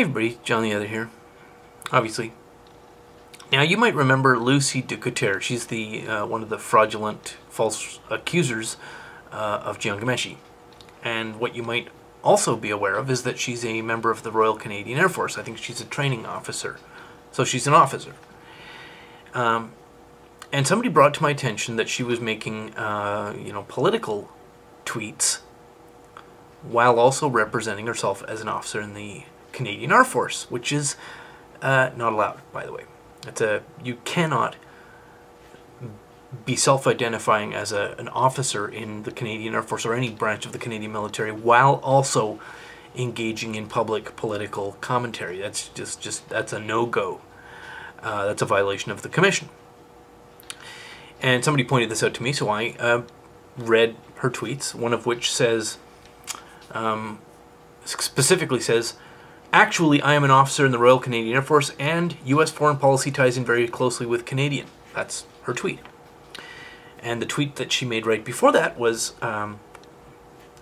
Hey everybody, John the Other here. Obviously. Now you might remember Lucy Decoutere. She's the uh, one of the fraudulent false accusers uh, of Jian Ghomeshi. And what you might also be aware of is that she's a member of the Royal Canadian Air Force. I think she's a training officer. So she's an officer. Um, and somebody brought to my attention that she was making, uh, you know, political tweets while also representing herself as an officer in the Canadian Air Force, which is uh, not allowed, by the way. It's a you cannot be self-identifying as a, an officer in the Canadian Air Force or any branch of the Canadian military while also engaging in public political commentary. That's just just that's a no-go. Uh, that's a violation of the commission. And somebody pointed this out to me, so I uh, read her tweets. One of which says, um, specifically says, Actually, I am an officer in the Royal Canadian Air Force, and U.S. foreign policy ties in very closely with Canadian. That's her tweet. And the tweet that she made right before that was um,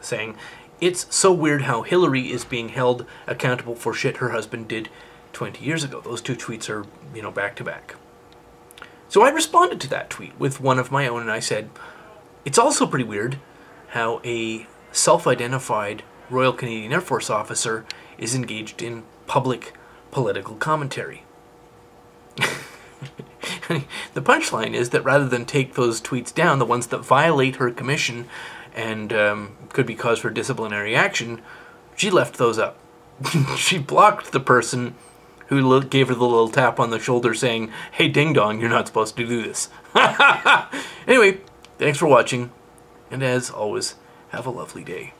saying, It's so weird how Hillary is being held accountable for shit her husband did 20 years ago. Those two tweets are, you know, back to back. So I responded to that tweet with one of my own, and I said, It's also pretty weird how a self identified Royal Canadian Air Force officer is engaged in public political commentary. the punchline is that rather than take those tweets down, the ones that violate her commission and um, could be cause for disciplinary action, she left those up. she blocked the person who gave her the little tap on the shoulder saying, Hey, ding dong, you're not supposed to do this. anyway, thanks for watching, and as always, have a lovely day.